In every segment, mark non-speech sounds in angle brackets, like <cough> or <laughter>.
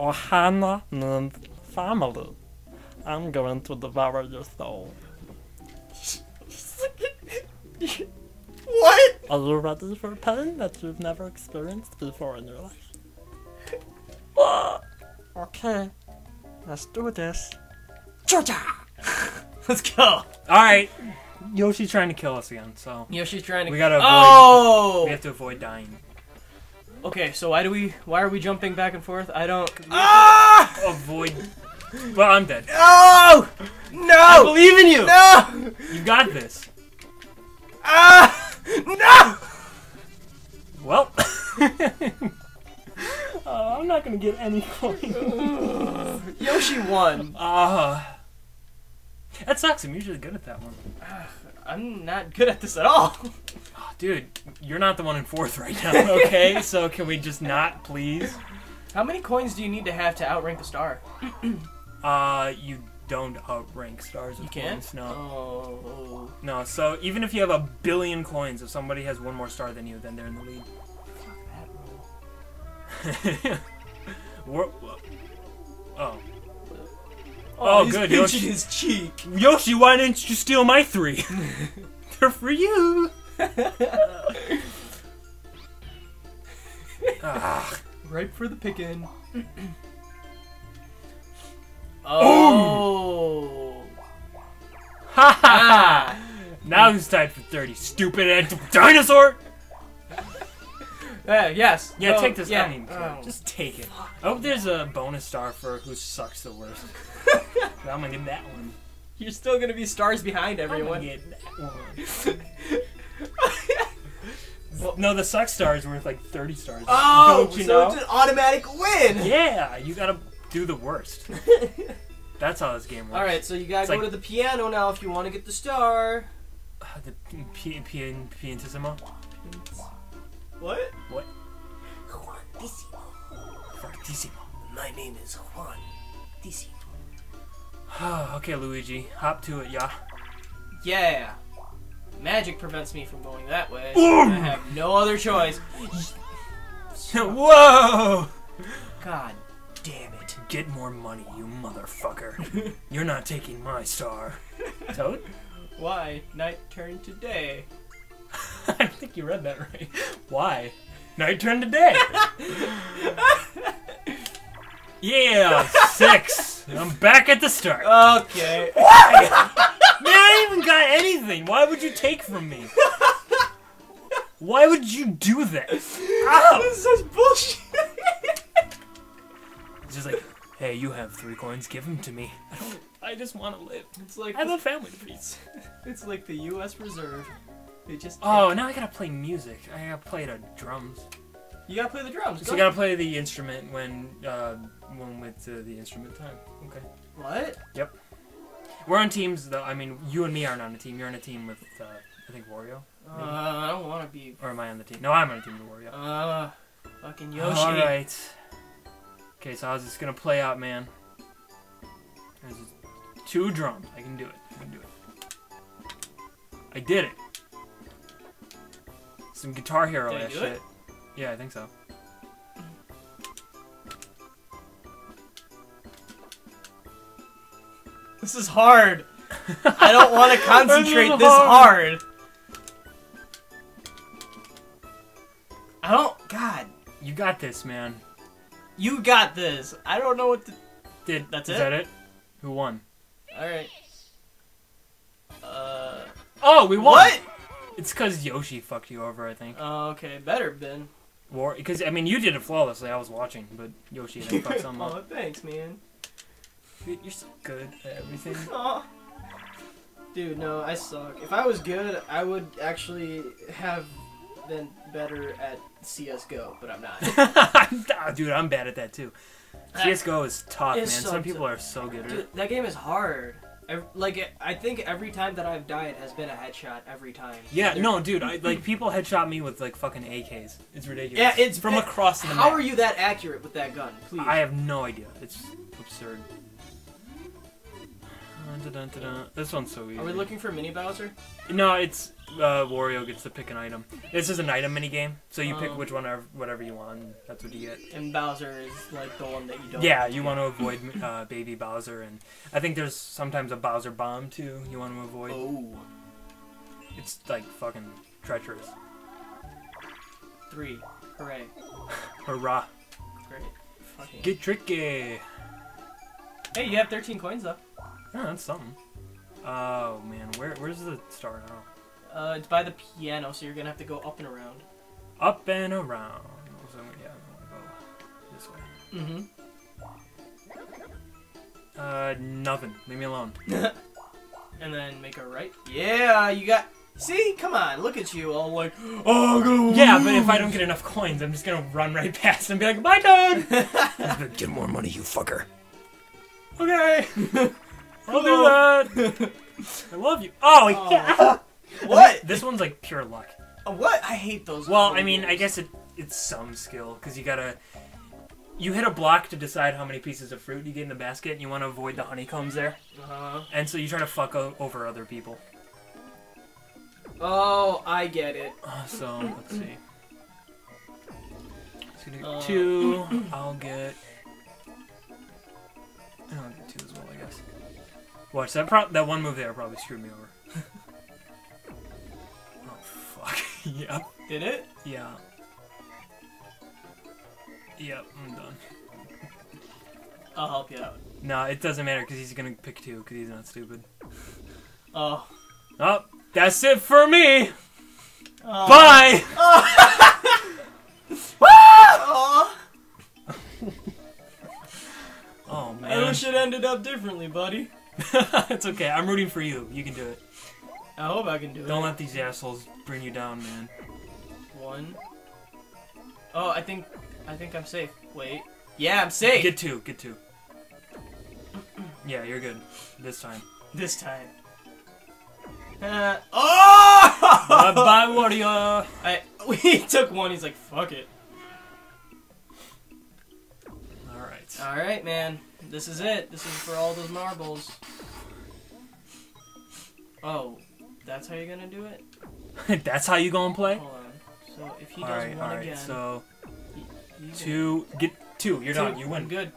Ohana and family. I'm going to devour your soul. what? Are you ready for pain that you've never experienced before in your life? <gasps> okay, let's do this. <laughs> Let's go. All right, Yoshi's trying to kill us again, so Yoshi's trying to. We gotta avoid- Oh. we have to avoid dying. Okay, so why do we? Why are we jumping back and forth? I don't. Ah! Avoid. Well, I'm dead. No! No! I believe in you. No! You got this. Ah! No! Well, <laughs> uh, I'm not gonna get any coins. <laughs> Yoshi won. Uh, that sucks. I'm usually good at that one. I'm not good at this at all. Oh, Dude, you're not the one in fourth right now, <laughs> okay? so can we just not, please? How many coins do you need to have to outrank a star? <clears throat> Uh, you don't outrank stars with You can't. coins. No. Oh. No, so even if you have a billion coins, if somebody has one more star than you, then they're in the lead. <laughs> Wha- oh. Oh, he's good, Yoshi. his cheek. Yoshi, why didn't you steal my three? <laughs> They're for you. Ah. Right for the pickin'. oh. Ha ha ha! Now who's tied for 30? Stupid dinosaur! Uh, yes. Yeah, Oh, take this. Yeah. I mean, Oh. just take it. I hope there's a bonus star for who sucks the worst. <laughs> I'm gonna get that one. You're still gonna be stars behind I'm gonna everyone. get that one. <laughs> <laughs> no, the suck star is worth like 30 stars. Oh, Don't you so know? it's an automatic win. Yeah, you gotta do the worst. <laughs> That's how this game works. All right, so you gotta It's go like- to the piano now if you want to get the star. Uh, the P- P- Piantissimo? What? What? Juanissimo. Fortissimo. My name is Juan Dissimo. <sighs> okay, Luigi. Hop to it, yeah. Yeah. Magic prevents me from going that way. Boom! I have no other choice. <laughs> Whoa! God damn it. Get more money, you motherfucker. <laughs> You're not taking my star. <laughs> Toad? Why? Night turned to day. I think you read that right. Why? Night turn to day. yeah, six. I'm back at the start. Okay. Man, I ain't even got anything. Why would you take from me? Why would you do that? Ow! this is such bullshit. It's just like, hey, you have three coins. Give them to me. I don't. I just want to live. It's like I have a family to feed. it's like the U.S. Reserve. They just Oh, now I gotta play music. I gotta play the drums. you gotta play the drums. So Go you gotta play the instrument when uh, when with uh, the instrument time. Okay. What? We're on teams though. I mean, you and me aren't on a team. You're on a team with uh, I think Wario. Uh, I don't want to be. Or am I on the team? No, I'm on a team with Wario. Uh, fucking Yoshi. All right. Okay, so how's this gonna play out, man? There's two drums. I can do it. I can do it. I did it. Some Guitar Hero Did I ass shit. it? Yeah, I think so. This is hard. I don't want <laughs> to concentrate is this hard. hard. I don't. God, You got this, man. you got this. I don't know what to. Did That's is it? that it? Who won? All right. Uh. Oh, we won. What? It's because Yoshi fucked you over, I think. Oh, okay, better been. War, because I mean, you did it flawlessly. I was watching, but Yoshi didn't fuck <laughs> something oh, thanks, man. You're so good at everything. <laughs> Aw. Dude, no, I suck. If I was good, I would actually have been better at CS:GO, but I'm not. <laughs> Dude, I'm bad at that too. CS:GO is tough, man. So Some people are so good at it. Dude, that game is hard. Like, I think every time that I've died has been a headshot every time. Yeah, They're- no, dude. I, like people headshot me with like fucking AKs. It's ridiculous. Yeah, it's from it- across the How map. are you that accurate with that gun? Please. I have no idea. It's absurd. Dun, dun, dun. This one's so easy. Are we looking for Mini Bowser? No, it's uh, Wario gets to pick an item. This is an item mini game, so you pick Oh. which one, whatever you want. And that's what you get. And Bowser is like the one that you don't. Yeah, you want to avoid uh, Baby Bowser, and I think there's sometimes a Bowser bomb too. You want to avoid. Oh. It's like fucking treacherous. Three. Hooray. <laughs> Hurrah! Great. Fucking. Get tricky. Hey, you have 13 coins though. Yeah, that's something. Oh man, where where's the star now? Uh, it's by the piano, so you're gonna have to go up and around. Up and around. So, yeah, I wanna go this way. Mm-hmm. Uh, nothing. Leave me alone. <laughs> And then make a right. Yeah, you got. See, come on, look at you, all like, oh, I'm gonna Yeah, but if I don't get enough coins, I'm just gonna run right past and be like, "Bye, Toad." <laughs> Get more money, you fucker. okay, <laughs> I'll do that. <laughs> I love you. Oh, Oh. yeah. what? This one's like pure luck. Uh, What? I hate those. Well, I mean, I guess it it's some skill because you gotta you hit a block to decide how many pieces of fruit you get in the basket, and you want to avoid the honeycombs there, Uh-huh. and so you try to fuck o- over other people. Oh, I get it. Uh, so let's see. So Uh, two. I'll get. Watch that. Pro- that one move there probably screwed me over. <laughs> oh fuck. <laughs> yep. Did it? Yeah. Yep. I'm done. I'll help you out. No, it doesn't matter because he's gonna pick two because he's not stupid. Oh. Oh, that's it for me. oh. Bye. <laughs> Oh. Oh I man, wish it should ended up differently, buddy. <laughs> it's okay. I'm rooting for you. You can do it. I hope I can do it. Don't let these assholes bring you down, man. One. Oh, I think I think I'm safe. Wait. Yeah, I'm safe. Get two. Get two. <clears throat> Yeah, you're good this time. this time. Uh, oh! <laughs> bye bye, Wario. I <laughs> we took one. He's like, fuck it. All right. All right, man. This is it. This is for all those marbles. Oh, that's how you're gonna do it. <laughs> That's how you gonna play. Hold on. So if he All does right. one All right. again, So you two. Get two. You're two. done. You I'm win. Good.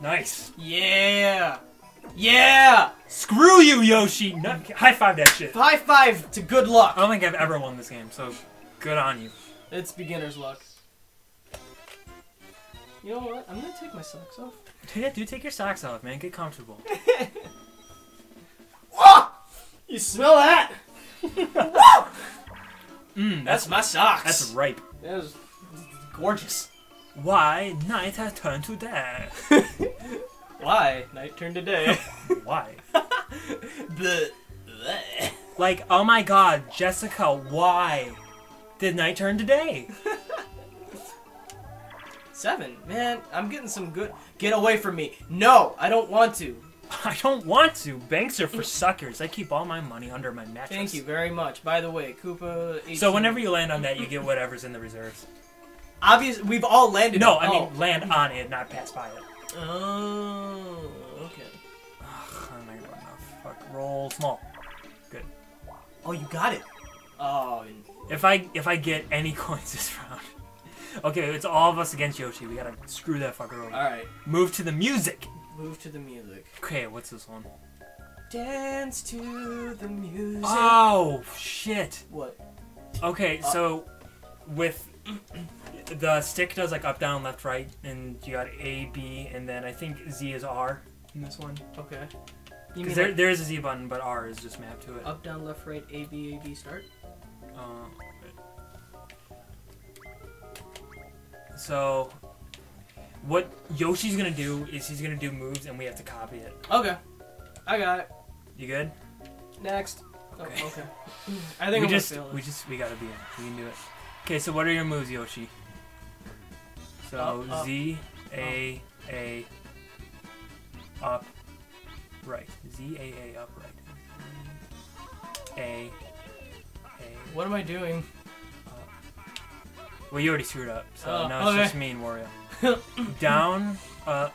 Nice. Yeah. Yeah. Screw you, Yoshi. No, high five that shit. High five to good luck. I don't think I've ever won this game, so good on you. It's beginner's luck. You know what? I'm gonna take my socks off. <laughs> Yeah, dude, take your socks off, man. Get comfortable. <laughs> Ah! You smell that? <laughs> Mm, That's my socks. that's ripe. That was gorgeous. Why night has turned to day? Why? Night turned to day. Why? Bleh. Bleh. Like, oh my god, Jessica, why did night turn to day? Seven. Man, I'm getting some good. Get away from me. No, I don't want to. <laughs> I don't want to. Banks are for suckers. I keep all my money under my mattress. Thank you very much. By the way, Koopa. 18. So whenever you land on that, you get whatever's in the reserves. <laughs> Obviously, We've all landed. No, on- I mean land on it, not pass by it. Oh. Okay. Ugh, I'm not gonna enough. Fuck. Roll small. Good. Oh, you got it. Oh. If I if I get any <laughs> coins this round. <laughs> Okay, it's all of us against Yoshi. We gotta screw that fucker over. All right. Move to the music. Move to the music. Okay, what's this one? Dance to the music. Oh shit. What? Okay, Uh, so with <clears throat> the stick does like up, down, left, right, and you got A, B, and then I think Z is R in this one. Okay. Because there, like there is a Z button, but R is just mapped to it. up, down, left, right, A, B, A, B, start? Uh, so, what Yoshi's gonna do is he's gonna do moves, and we have to copy it. Okay. I got it. You good? Next. Oh, Okay. okay. I think we I'm just we just we gotta be in. We can do it. Okay, so what are your moves, Yoshi? So Up, up. Z A A up right. Z A A up right. A A. What am I doing? Well, you already screwed up, so Oh, now it's okay. just me and Wario. <coughs> down, up,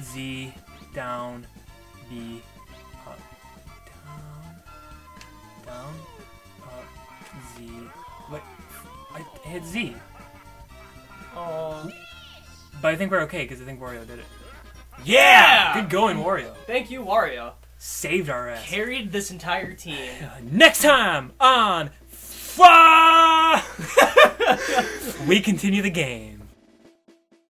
Z, down, B, up, down, down, up, Z. Wait, I hit Z. Oh, But I think we're okay because I think Wario did it. Yeah! Good going, Wario. thank you, Wario. Saved our ass. Carried this entire team. <laughs> Next time on Fa, <laughs> <laughs> we continue the game.